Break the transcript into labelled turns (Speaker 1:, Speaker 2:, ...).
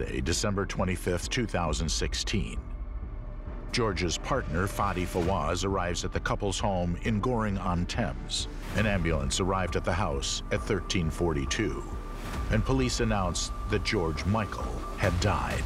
Speaker 1: Sunday, December 25, 2016. George's partner, Fadi Fawaz, arrives at the couple's home in Goring-on-Thames. An ambulance arrived at the house at 1342, and police announced that George Michael had died.